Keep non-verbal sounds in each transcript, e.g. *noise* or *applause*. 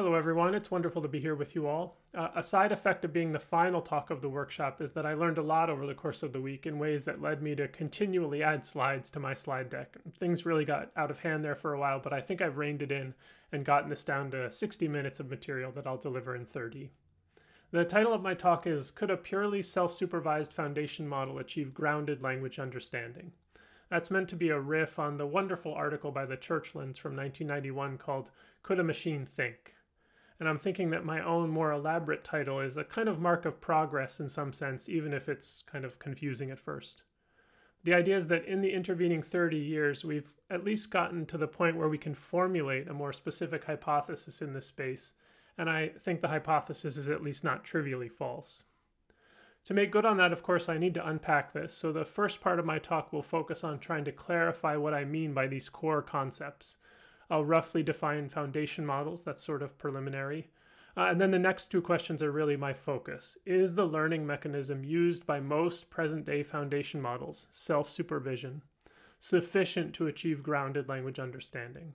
Hello, everyone. It's wonderful to be here with you all. Uh, a side effect of being the final talk of the workshop is that I learned a lot over the course of the week in ways that led me to continually add slides to my slide deck. Things really got out of hand there for a while, but I think I've reined it in and gotten this down to 60 minutes of material that I'll deliver in 30. The title of my talk is Could a Purely Self Supervised Foundation Model Achieve Grounded Language Understanding? That's meant to be a riff on the wonderful article by the Churchlands from 1991 called Could a Machine Think? And I'm thinking that my own more elaborate title is a kind of mark of progress in some sense, even if it's kind of confusing at first. The idea is that in the intervening 30 years, we've at least gotten to the point where we can formulate a more specific hypothesis in this space, and I think the hypothesis is at least not trivially false. To make good on that, of course, I need to unpack this, so the first part of my talk will focus on trying to clarify what I mean by these core concepts, I'll roughly define foundation models. That's sort of preliminary. Uh, and then the next two questions are really my focus. Is the learning mechanism used by most present day foundation models, self supervision, sufficient to achieve grounded language understanding?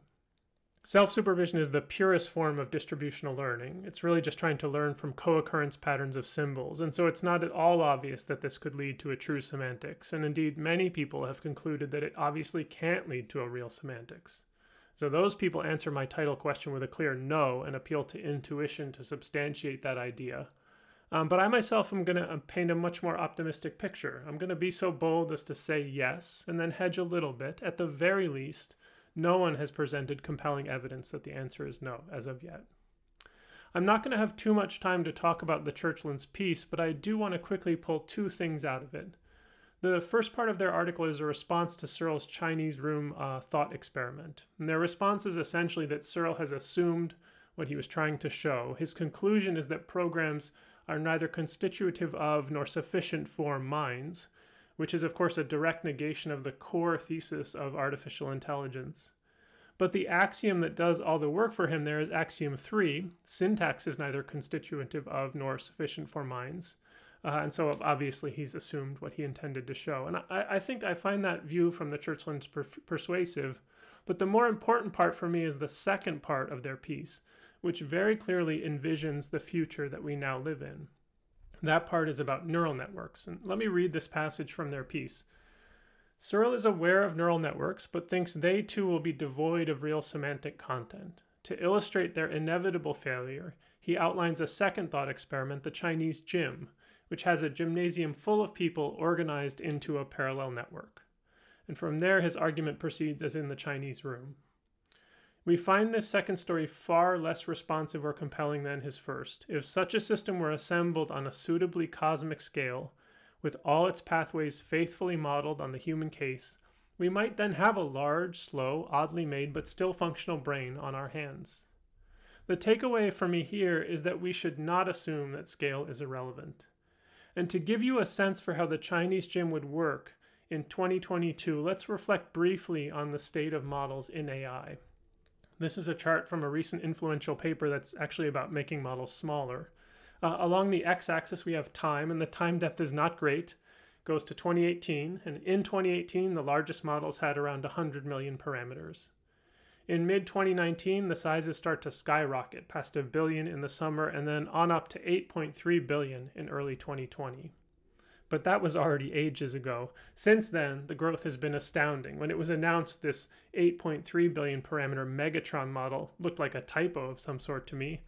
Self supervision is the purest form of distributional learning. It's really just trying to learn from co occurrence patterns of symbols, and so it's not at all obvious that this could lead to a true semantics. And indeed, many people have concluded that it obviously can't lead to a real semantics. So those people answer my title question with a clear no and appeal to intuition to substantiate that idea. Um, but I myself am going to uh, paint a much more optimistic picture. I'm going to be so bold as to say yes and then hedge a little bit. At the very least, no one has presented compelling evidence that the answer is no as of yet. I'm not going to have too much time to talk about the Churchlands piece, but I do want to quickly pull two things out of it. The first part of their article is a response to Searle's Chinese room uh, thought experiment. And their response is essentially that Searle has assumed what he was trying to show. His conclusion is that programs are neither constitutive of nor sufficient for minds, which is, of course, a direct negation of the core thesis of artificial intelligence. But the axiom that does all the work for him there is axiom three syntax is neither constitutive of nor sufficient for minds. Uh, and so obviously he's assumed what he intended to show. And I, I think I find that view from the Churchlands per- persuasive. But the more important part for me is the second part of their piece, which very clearly envisions the future that we now live in. That part is about neural networks. And let me read this passage from their piece. Searle is aware of neural networks, but thinks they too will be devoid of real semantic content. To illustrate their inevitable failure, he outlines a second thought experiment, the Chinese gym, which has a gymnasium full of people organized into a parallel network. And from there, his argument proceeds as in the Chinese room. We find this second story far less responsive or compelling than his first. If such a system were assembled on a suitably cosmic scale, with all its pathways faithfully modeled on the human case, we might then have a large, slow, oddly made, but still functional brain on our hands. The takeaway for me here is that we should not assume that scale is irrelevant. And to give you a sense for how the Chinese gym would work in 2022, let's reflect briefly on the state of models in AI. This is a chart from a recent influential paper that's actually about making models smaller. Uh, along the x-axis we have time, and the time depth is not great. Goes to 2018, and in 2018 the largest models had around 100 million parameters. In mid 2019, the sizes start to skyrocket past a billion in the summer and then on up to 8.3 billion in early 2020. But that was already ages ago. Since then, the growth has been astounding. When it was announced, this 8.3 billion parameter Megatron model looked like a typo of some sort to me.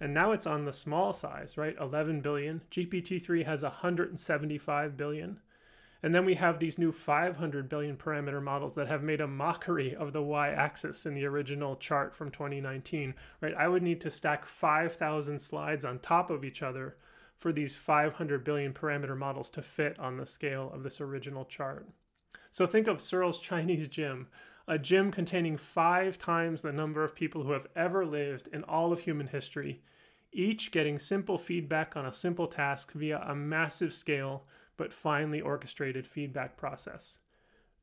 And now it's on the small size, right? 11 billion. GPT 3 has 175 billion. And then we have these new 500 billion parameter models that have made a mockery of the y-axis in the original chart from 2019, right? I would need to stack 5,000 slides on top of each other for these 500 billion parameter models to fit on the scale of this original chart. So think of Searle's Chinese gym, a gym containing five times the number of people who have ever lived in all of human history, each getting simple feedback on a simple task via a massive scale but finely orchestrated feedback process.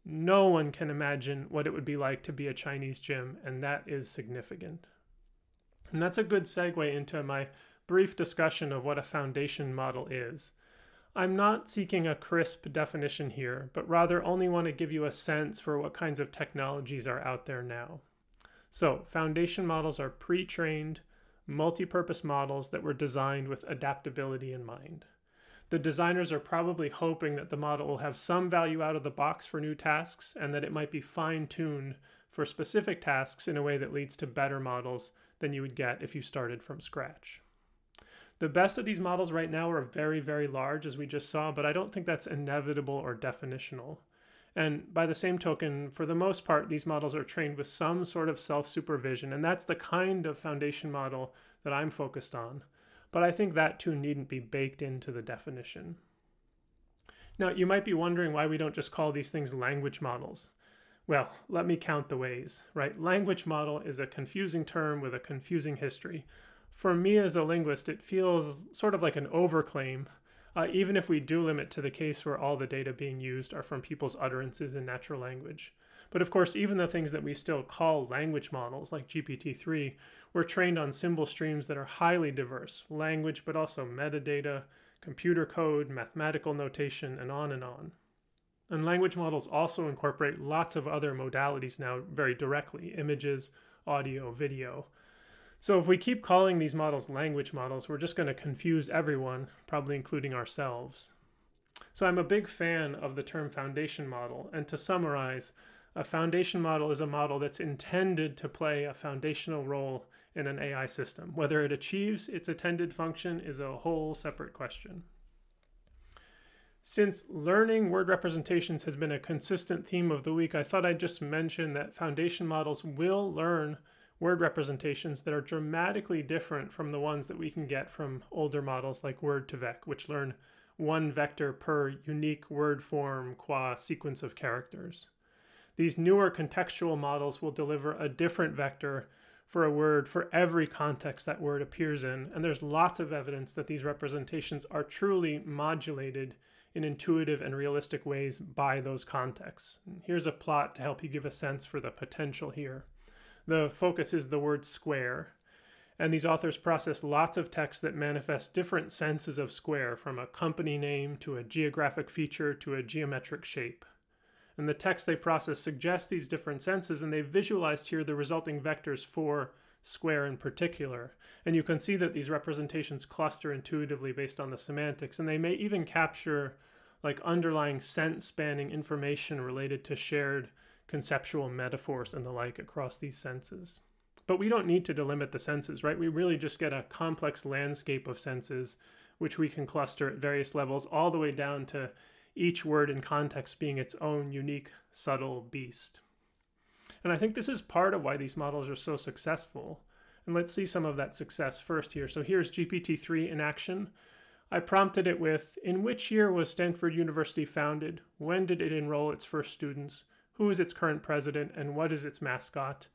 No one can imagine what it would be like to be a Chinese gym, and that is significant. And that's a good segue into my brief discussion of what a foundation model is. I'm not seeking a crisp definition here, but rather only want to give you a sense for what kinds of technologies are out there now. So, foundation models are pre trained, multi-purpose models that were designed with adaptability in mind. The designers are probably hoping that the model will have some value out of the box for new tasks and that it might be fine-tuned for specific tasks in a way that leads to better models than you would get if you started from scratch. The best of these models right now are very, very large, as we just saw, but I don't think that's inevitable or definitional. And by the same token, for the most part, these models are trained with some sort of self-supervision, and that's the kind of foundation model that I'm focused on. But I think that too needn't be baked into the definition. Now, you might be wondering why we don't just call these things language models. Well, let me count the ways, right? Language model is a confusing term with a confusing history. For me as a linguist, it feels sort of like an overclaim, uh, even if we do limit to the case where all the data being used are from people's utterances in natural language. But of course, even the things that we still call language models, like GPT-3, were trained on symbol streams that are highly diverse, language, but also metadata, computer code, mathematical notation, and on and on. And language models also incorporate lots of other modalities now very directly, images, audio, video. So if we keep calling these models language models, we're just going to confuse everyone, probably including ourselves. So I'm a big fan of the term foundation model. And to summarize, a foundation model is a model that's intended to play a foundational role in an AI system. Whether it achieves its intended function is a whole separate question. Since learning word representations has been a consistent theme of the week, I thought I'd just mention that foundation models will learn word representations that are dramatically different from the ones that we can get from older models like Word2Vec, which learn one vector per unique word form qua sequence of characters. These newer contextual models will deliver a different vector for a word for every context that word appears in, and there's lots of evidence that these representations are truly modulated in intuitive and realistic ways by those contexts. Here's a plot to help you give a sense for the potential here. The focus is the word square, and these authors process lots of text that manifest different senses of square, from a company name to a geographic feature to a geometric shape. And the text they process suggests these different senses, and they've visualized here the resulting vectors for square in particular. And you can see that these representations cluster intuitively based on the semantics, and they may even capture like underlying sense spanning information related to shared conceptual metaphors and the like across these senses. But we don't need to delimit the senses, right? We really just get a complex landscape of senses, which we can cluster at various levels, all the way down to each word in context being its own unique, subtle beast. And I think this is part of why these models are so successful. And let's see some of that success first here. So here's GPT-3 in action. I prompted it with, in which year was Stanford University founded? When did it enroll its first students? Who is its current president? And what is its mascot?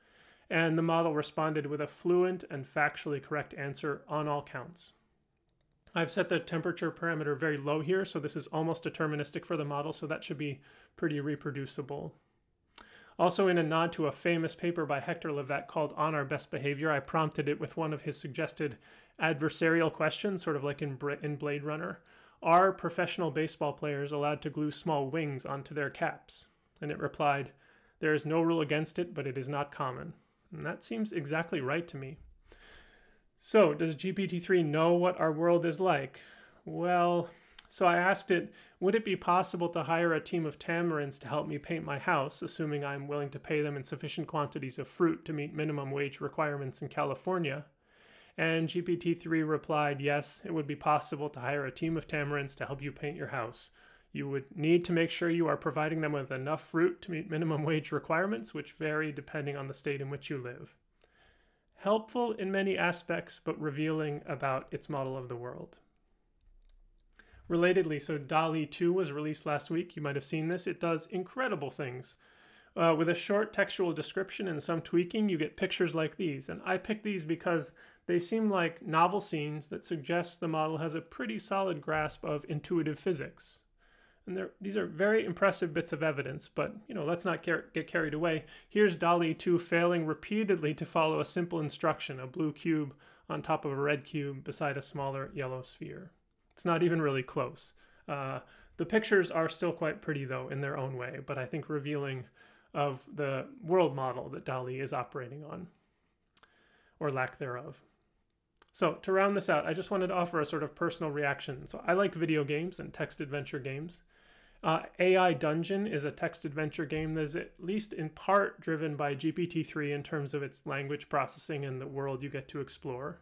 And the model responded with a fluent and factually correct answer on all counts. I've set the temperature parameter very low here, so this is almost deterministic for the model, so that should be pretty reproducible. Also, in a nod to a famous paper by Hector Levesque called On Our Best Behavior, I prompted it with one of his suggested adversarial questions, sort of like in, in Blade Runner. Are professional baseball players allowed to glue small wings onto their caps? And it replied, There is no rule against it, but it is not common. And that seems exactly right to me. So, does GPT 3 know what our world is like? Well, so I asked it, would it be possible to hire a team of tamarins to help me paint my house, assuming I'm willing to pay them in sufficient quantities of fruit to meet minimum wage requirements in California? And GPT-3 replied, yes, it would be possible to hire a team of tamarins to help you paint your house. You would need to make sure you are providing them with enough fruit to meet minimum *laughs* wage requirements, which vary depending on the state in which you live. Helpful in many aspects, but revealing about its model of the world. Relatedly, so DALL-E 2 was released last week. You might have seen this. It does incredible things. Uh, with a short textual description and some tweaking, you get pictures like these. And I picked these because they seem like novel scenes that suggest the model has a pretty solid grasp of intuitive physics. And these are very impressive bits of evidence, but you know, let's not car get carried away. Here's DALL-E 2 failing repeatedly to follow a simple instruction, a blue cube on top of a red cube beside a smaller yellow sphere. It's not even really close. Uh, the pictures are still quite pretty, though, in their own way, but I think revealing of the world model that DALL-E is operating on, or lack thereof. So, to round this out, I just wanted to offer a sort of personal reaction. So, I like video games and text adventure games. Uh, AI Dungeon is a text adventure game that is at least in part driven by GPT 3 in terms of its language processing and the world you get to explore.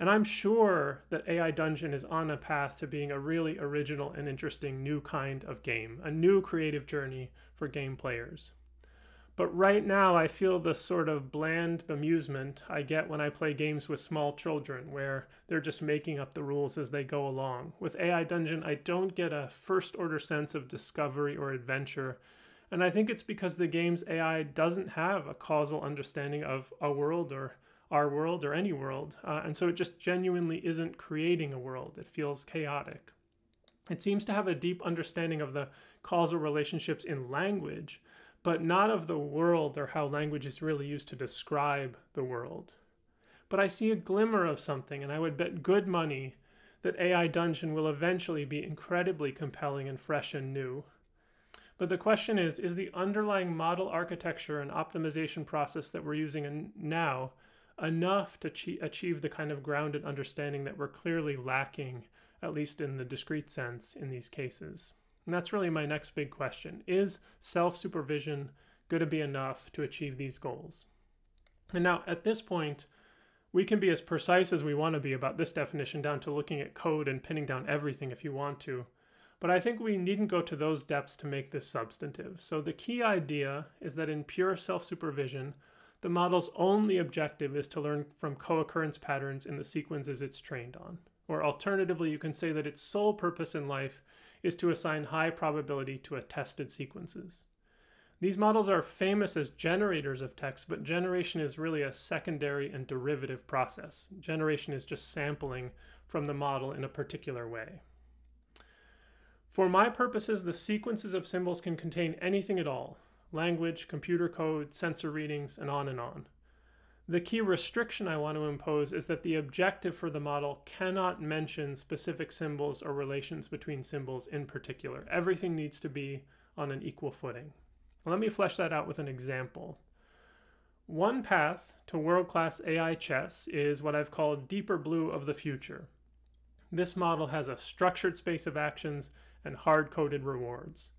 And I'm sure that AI Dungeon is on a path to being a really original and interesting new kind of game, a new creative journey for game players. But right now, I feel the sort of bland amusement I get when I play games with small children, where they're just making up the rules as they go along. With AI Dungeon, I don't get a first order sense of discovery or adventure. And I think it's because the game's AI doesn't have a causal understanding of a world or our world or any world. Uh, and so it just genuinely isn't creating a world. It feels chaotic. It seems to have a deep understanding of the causal relationships in language but not of the world or how language is really used to describe the world. But I see a glimmer of something, and I would bet good money that AI Dungeon will eventually be incredibly compelling and fresh and new. But the question is is the underlying model architecture and optimization process that we're using now enough to achieve the kind of grounded understanding that we're clearly lacking, at least in the discrete sense, in these cases? And that's really my next big question. Is self supervision going to be enough to achieve these goals? And now, at this point, we can be as precise as we want to be about this definition down to looking at code and pinning down everything if you want to. But I think we needn't go to those depths to make this substantive. So the key idea is that in pure self supervision, the model's only objective is to learn from co occurrence patterns in the sequences it's trained on. Or alternatively, you can say that its sole purpose in life is to assign high probability to attested sequences. These models are famous as generators of text, but generation is really a secondary and derivative process. Generation is just sampling from the model in a particular way. For my purposes, the sequences of symbols can contain anything at all language, computer code, sensor readings, and on and on. The key restriction I want to impose is that the objective for the model cannot mention specific symbols or relations between symbols in particular. Everything needs to be on an equal footing. Let me flesh that out with an example. One path to world-class AI chess is what I've called deeper blue of the future. This model has a structured space of actions and hard-coded rewards.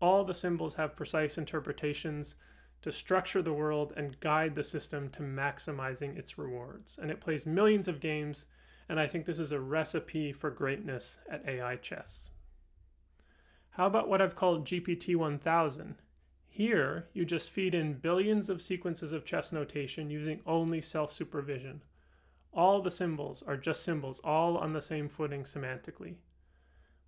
All the symbols have precise interpretations to structure the world and guide the system to maximizing its rewards. And it plays millions of games, and I think this is a recipe for greatness at AI chess. How about what I've called GPT 1000? Here, you just feed in billions of sequences of chess notation using only self supervision. All the symbols are just symbols, all on the same footing semantically.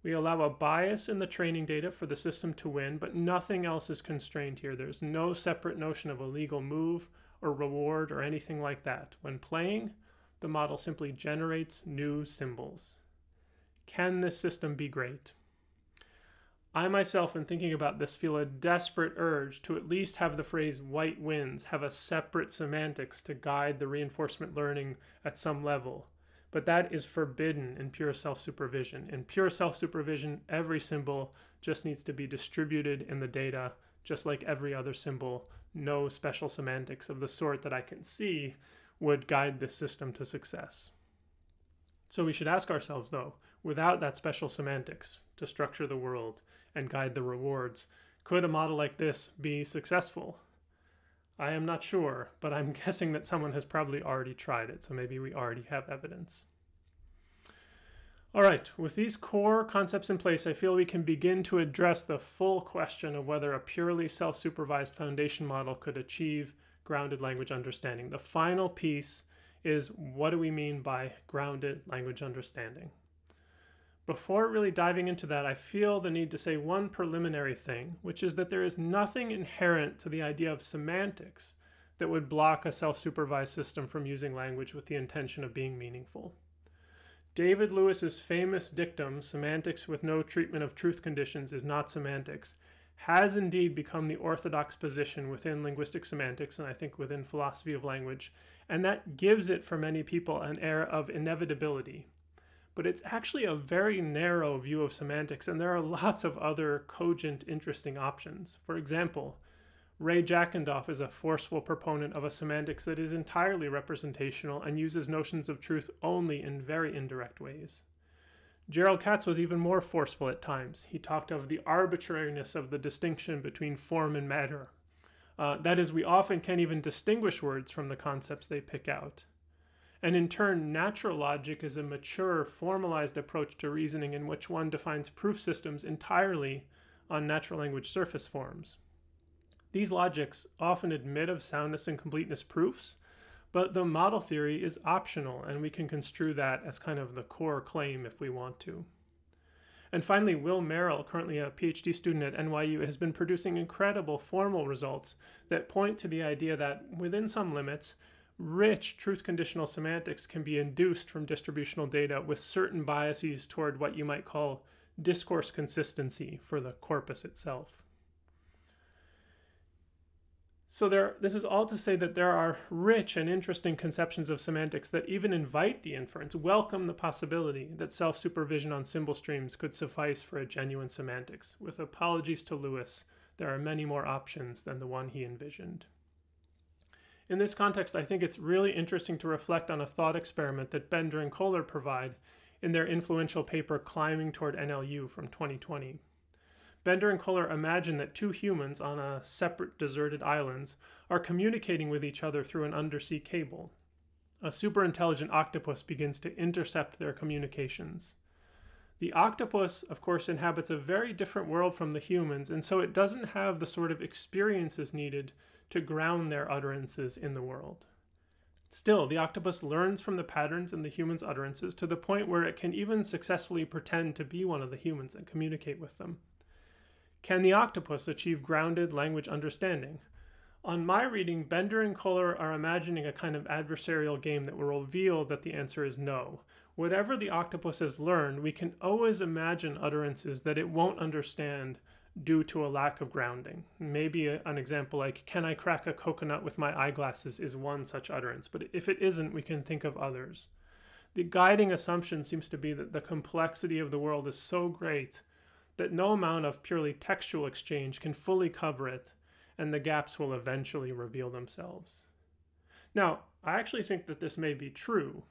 We allow a bias in the training data for the system to win, but nothing else is constrained here. There's no separate notion of a legal move or reward or anything like that. When playing, the model simply generates new symbols. Can this system be great? I myself, in thinking about this, feel a desperate urge to at least have the phrase white wins have a separate semantics to guide the reinforcement learning at some level. But that is forbidden in pure self supervision. In pure self supervision, every symbol just needs to be distributed in the data, just like every other symbol. No special semantics of the sort that I can see would guide the system to success. So we should ask ourselves, though, without that special semantics to structure the world and guide the rewards, could a model like this be successful? I am not sure, but I'm *laughs* guessing that someone has probably already tried it, so maybe we already have evidence. All right, with these core concepts in place, I feel we can begin to address the full question of whether a purely self supervised foundation model could achieve grounded language understanding. The final piece is what do we mean by grounded language understanding? Before really diving into that, I feel the need to say one preliminary thing, which is that there is nothing inherent to the idea of semantics that would block a self supervised system from using language with the intention of being meaningful. David Lewis's famous dictum, semantics with no treatment of truth conditions is not semantics, has indeed become the orthodox position within linguistic semantics and I think within philosophy of language, and that gives it for many people an air of inevitability, but it's actually a very narrow view of semantics, and there are lots of other cogent, interesting options. For example, Ray Jackendoff is a forceful proponent of a semantics that is entirely representational and uses notions of truth only in very indirect ways. Jerrold Katz was even more forceful at times. He talked of the arbitrariness of the distinction between form and matter. Uh, that is, we often can't even distinguish words from the concepts they pick out. And in turn, natural logic is a mature, formalized approach to reasoning in which one defines proof systems entirely on natural language surface forms. These logics often admit of soundness and completeness proofs, but the model theory is optional, and we can construe that as kind of the core claim if we want to. And finally, Will Merrill, currently a PhD student at NYU, has been producing incredible formal results that point to the idea that, within some limits, rich truth conditional semantics can be induced from distributional data with certain biases toward what you might call discourse consistency for the corpus itself. So there, this is all to say that there are rich and interesting conceptions of semantics that even invite the inference, welcome the possibility that self-supervision on symbol streams could suffice for a genuine semantics. With apologies to Lewis, there are many more options than the one he envisioned. In this context, I think it's really interesting to reflect on a thought experiment that Bender and Koller provide in their influential paper Climbing Toward NLU from 2020. Bender and Koller imagine that two humans on a separate deserted islands are communicating with each other through an undersea cable. A superintelligent octopus begins to intercept their communications. The octopus, of course, inhabits a very different world from the humans, and so it doesn't have the sort of experiences needed to ground their utterances in the world. Still, the octopus learns from the patterns in the human's utterances to the point where it can even successfully pretend to be one of the humans and communicate with them. Can the octopus achieve grounded language understanding? On my reading, Bender and Koller are imagining a kind of adversarial game that will reveal that the answer is no. Whatever the octopus has learned, we can always imagine utterances that it won't understand due to a lack of grounding. Maybe a, an example like, can I crack a coconut with my eyeglasses is one such utterance, but if it isn't, we can think of others. The guiding assumption seems to be that the complexity of the world is so great that no amount of purely textual exchange can fully cover it, and the gaps will eventually reveal themselves. Now, I actually think that this may be true.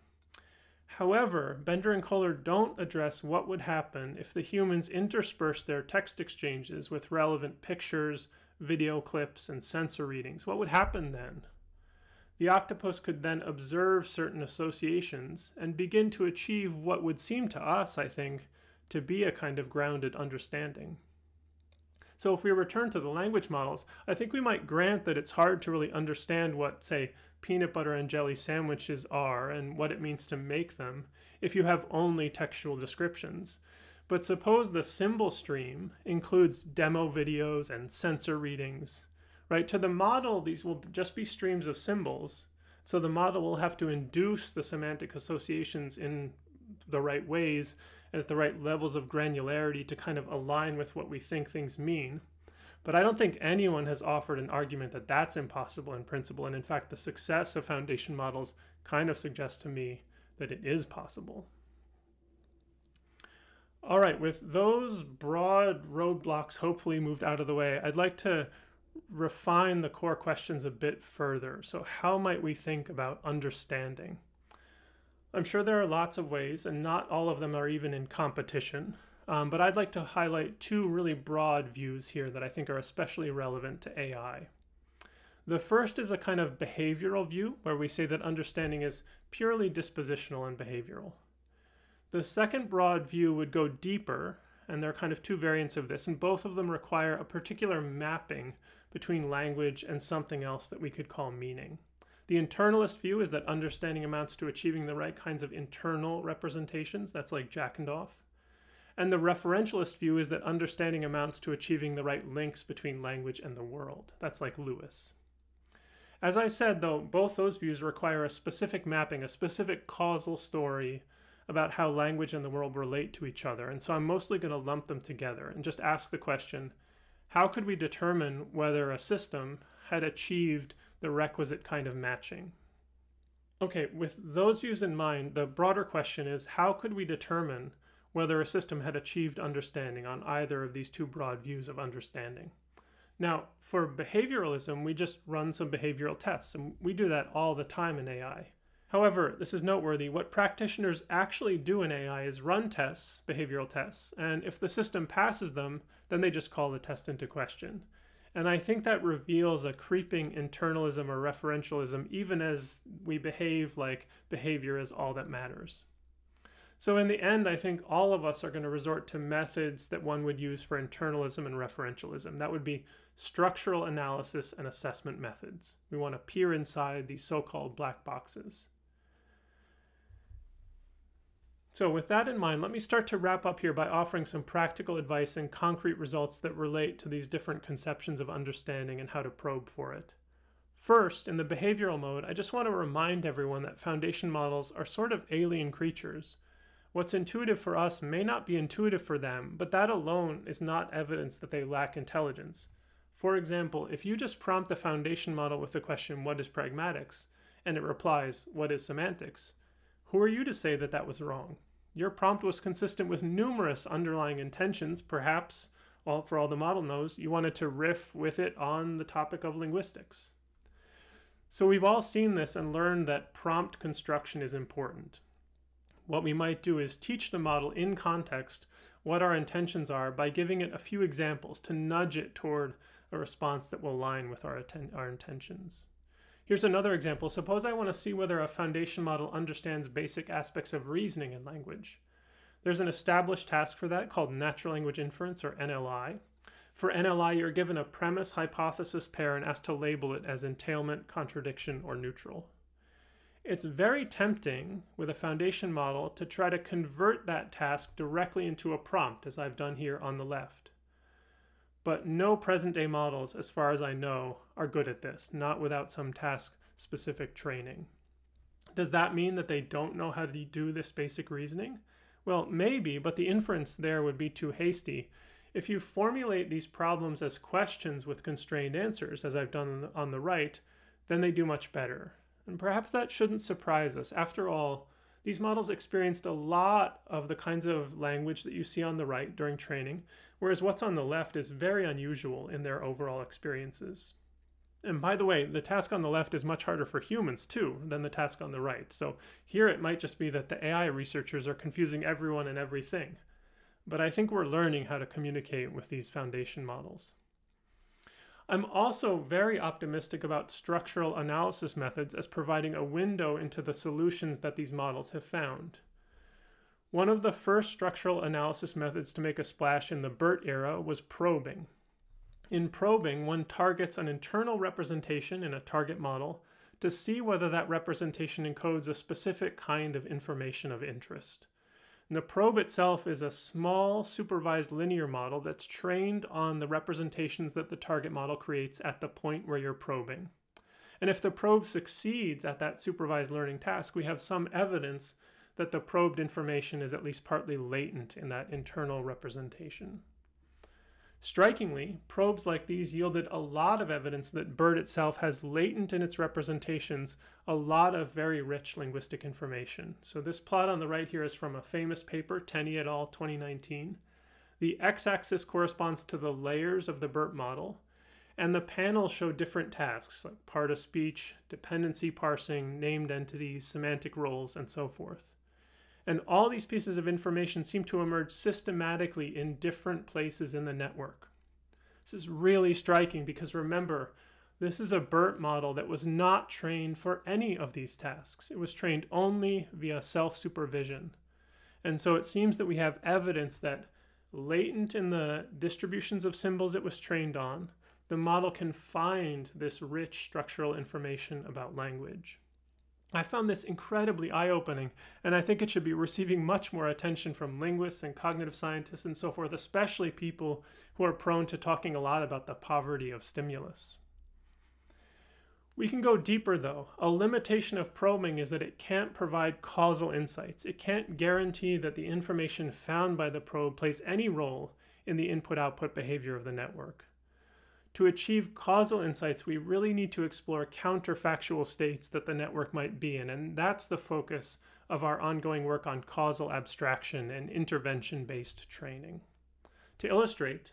However, Bender and Koller don't address what would happen if the humans intersperse their text exchanges with relevant pictures, video clips, and sensor readings. What would happen then? The octopus could then observe certain associations and begin to achieve what would seem to us, I think, to be a kind of grounded understanding. So if we return to the language models, I think we might grant that it's hard to really understand what, say, peanut butter and jelly sandwiches are and what it means to make them if you have only textual descriptions. But suppose the symbol stream includes demo videos and sensor readings, right? To the model, these will just be streams of symbols. So the model will have to induce the semantic associations in the right ways and at the right levels of granularity to kind of align with what we think things mean. But I don't think anyone has offered an argument that that's impossible in principle. And in fact, the success of foundation models kind of suggests to me that it is possible. All right, with those broad roadblocks hopefully moved out of the way, I'd like to refine the core questions a bit further. So, how might we think about understanding? I'm sure there are lots of ways, and not all of them are even in competition. Um, but I'd like to highlight two really broad views here that I think are especially relevant to AI. The first is a kind of behavioral view, where we say that understanding is purely dispositional and behavioral. The second broad view would go deeper, and there are kind of two variants of this, and both of them require a particular mapping between language and something else that we could call meaning. The internalist view is that understanding amounts to achieving the right kinds of internal representations, that's like Jackendoff. And the referentialist view is that understanding amounts to achieving the right links between language and the world, that's like Lewis. As I said, though, both those views require a specific mapping, a specific causal story about how language and the world relate to each other. And so I'm mostly going to lump them together and just ask the question how could we determine whether a system had achieved the requisite kind of matching. Okay, with those views in mind, the broader question is how could we determine whether a system had achieved understanding on either of these two broad views of understanding? Now, for behavioralism, we just run some behavioral tests, and we do that all the time in AI. However, this is noteworthy. What practitioners actually do in AI is run tests, behavioral tests, and if the system passes them, then they just call the test into question. And I think that reveals a creeping internalism or referentialism, even as we behave like behavior is all that matters. So, in the end, I think all of us are going to resort to methods that one would use for internalism and referentialism. That would be structural analysis and assessment methods. We want to peer inside these so called black boxes. So with that in mind, let me start to wrap up here by offering some practical advice and concrete results that relate to these different conceptions of understanding and how to probe for it. First, in the behavioral mode, I just want to remind everyone that foundation models are sort of alien creatures. What's intuitive for us may not be intuitive for them, but that alone is not evidence that they lack intelligence. For example, if you just prompt the foundation model with the question, What is pragmatics? and it replies, What is semantics? Who are you to say that that was wrong? Your prompt was consistent with numerous underlying intentions. Perhaps, well, for all the model knows, you wanted to riff with it on the topic of linguistics. So we've all seen this and learned that prompt construction is important. What we might do is teach the model in context what our intentions are by giving it a few examples to nudge it toward a response that will align with our, our intentions. Here's another example. Suppose I want to see whether a foundation model understands basic aspects of reasoning in language. There's an established task for that called natural language inference or NLI. For NLI, you're given a premise hypothesis pair and asked to label it as entailment, contradiction, or neutral. It's very tempting with a foundation model to try to convert that task directly into a prompt, as I've done here on the left. But no present day models, as far as I know, are good at this, not without some task specific training. Does that mean that they don't know how to do this basic reasoning? Well, maybe, but the inference there would be too hasty. If you formulate these problems as questions with constrained answers, as I've done on the right, then they do much better. And perhaps that shouldn't surprise us. After all, these models experienced a lot of the kinds of language that you see on the right during training, whereas what's on the left is very unusual in their overall experiences. And by the way, the task on the left is much harder for humans too than the task on the right. So here it might just be that the AI researchers are confusing everyone and everything. But I think we're learning how to communicate with these foundation models. I'm also very optimistic about structural analysis methods as providing a window into the solutions that these models have found. One of the first structural analysis methods to make a splash in the BERT era was probing. In probing, one targets an internal representation in a target model to see whether that representation encodes a specific kind of information of interest. And the probe itself is a small supervised linear model that's trained on the representations that the target model creates at the point where you're probing. And if the probe succeeds at that supervised learning task, we have some evidence that the probed information is at least partly latent in that internal representation. Strikingly, probes like these yielded a lot of evidence that BERT itself has latent in its representations a lot of very rich linguistic information. So this plot on the right here is from a famous paper, Tenney et al. 2019. The x-axis corresponds to the layers of the BERT model, and the panels show different tasks like part of speech, dependency parsing, named entities, semantic roles, and so forth. And all these pieces of information seem to emerge systematically in different places in the network. This is really striking because remember, this is a BERT model that was not trained for any of these tasks. It was trained only via self-supervision. And so it seems that we have evidence that latent in the distributions of symbols it was trained on, the model can find this rich structural information about language. I found this incredibly eye opening, and I think it should be receiving much more attention from linguists and cognitive scientists and so forth, especially people who are prone to talking a lot about the poverty of stimulus. We can go deeper though. A limitation of probing is that it can't provide causal insights. It can't guarantee that the information found by the probe plays any role in the input output behavior of the network. To achieve causal insights, we really need to explore counterfactual states that the network might be in, and that's the focus of our ongoing work on causal abstraction and intervention-based training. To illustrate,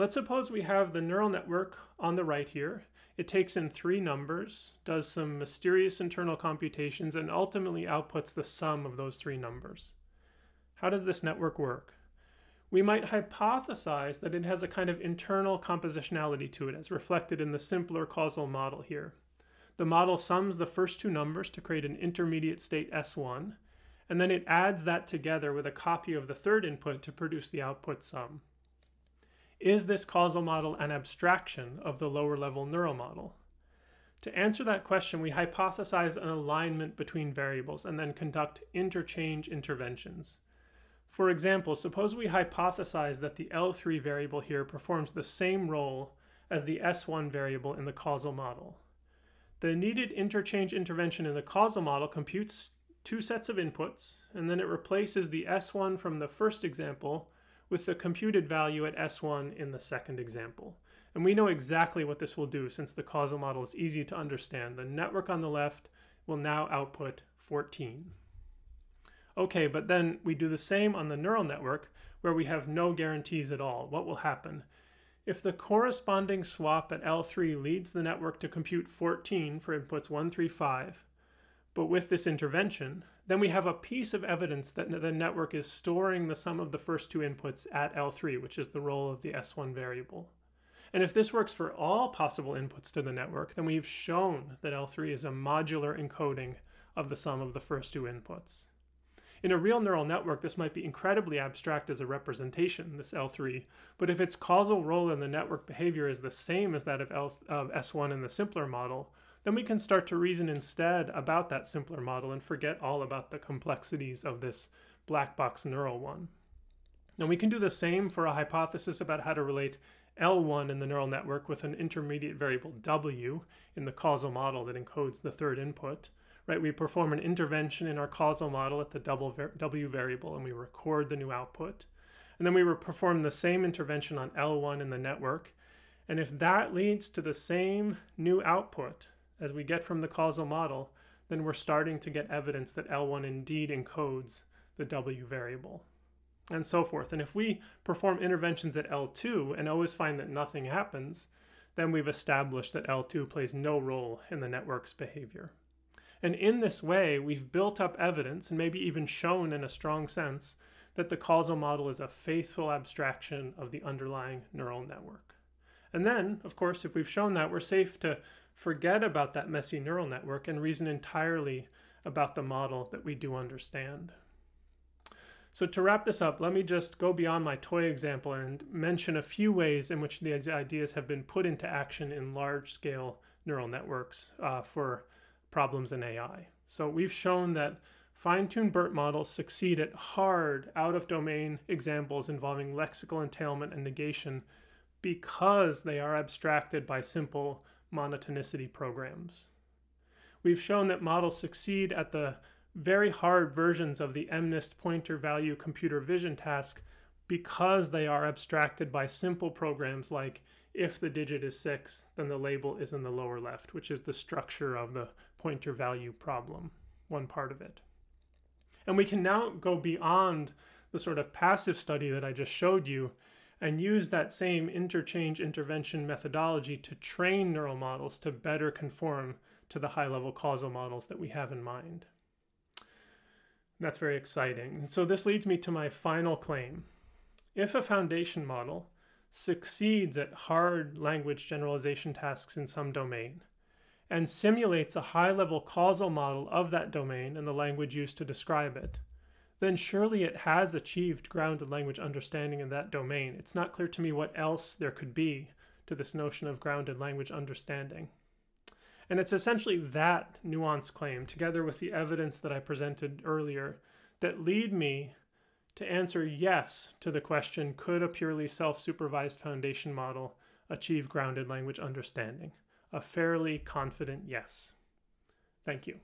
Let's suppose we have the neural network on the right here. It takes in three numbers, does some mysterious internal computations, and ultimately outputs the sum of those three numbers. How does this network work? We might hypothesize that it has a kind of internal compositionality to it as reflected in the simpler causal model here. The model sums the first two numbers to create an intermediate state S1, and then it adds that together with a copy of the third input to produce the output sum. Is this causal model an abstraction of the lower level neural model? To answer that question, we hypothesize an alignment between variables and then conduct interchange interventions. For example, suppose we hypothesize that the L3 variable here performs the same role as the S1 variable in the causal model. The needed interchange intervention in the causal model computes two sets of inputs, and then it replaces the S1 from the first example with the computed value at S1 in the second example. And we know exactly what this will do since the causal model is easy to understand. The network on the left will now output 14. Okay, but then we do the same on the neural network where we have no guarantees at all. What will happen? If the corresponding swap at L3 leads the network to compute 14 for inputs 1, 3, 5, but with this intervention, then we have a piece of evidence that the network is storing the sum of the first two inputs at L3, which is the role of the S1 variable. And if this works for all possible inputs to the network, then we've shown that L3 is a modular encoding of the sum of the first two inputs. In a real neural network, this might be incredibly abstract as a representation, this L3, but if its causal role in the network behavior is the same as that of, L, of S1 in the simpler model, then we can start to reason instead about that simpler model and forget all about the complexities of this black box neural one. Now we can do the same for a hypothesis about how to relate L1 in the neural network with an intermediate variable W in the causal model that encodes the third input right? We perform an intervention in our causal model at the double W variable and we record the new output. And then we perform the same intervention on L1 in the network. And if that leads to the same new output as we get from the causal model, then we're starting to get evidence that L1 indeed encodes the W variable and so forth. And if we perform interventions at L2 and always find that nothing happens, then we've established that L2 plays no role in the network's behavior. And in this way, we've built up evidence and maybe even shown in a strong sense that the causal model is a faithful abstraction of the underlying neural network. And then, of course, if we've shown that, we're safe to forget about that messy neural network and reason entirely about the model that we do understand. So to wrap this up, let me just go beyond my toy example and mention a few ways in which these ideas have been put into action in large-scale neural networks uh, for problems in AI. So we've shown that fine-tuned BERT models succeed at hard, out-of-domain examples involving lexical entailment and negation because they are abstracted by simple monotonicity programs. We've shown that models succeed at the very hard versions of the MNIST pointer value computer vision task because they are abstracted by simple programs like if the digit is 6, then the label is in the lower left, which is the structure of the pointer value problem, one part of it. And we can now go beyond the sort of passive study that I just showed you and use that same interchange intervention methodology to train neural models to better conform to the high-level causal models that we have in mind. That's very exciting. So this leads me to my final claim. If a foundation model succeeds at hard language generalization tasks in some domain and simulates a high level causal model of that domain and the language used to describe it, then surely it has achieved grounded language understanding in that domain. It's not clear to me what else there could be to this notion of grounded language understanding. And it's essentially that nuance claim, together with the evidence that I presented earlier, that lead me to answer yes to the question, could a purely self-supervised foundation model achieve grounded language understanding? A fairly confident yes. Thank you.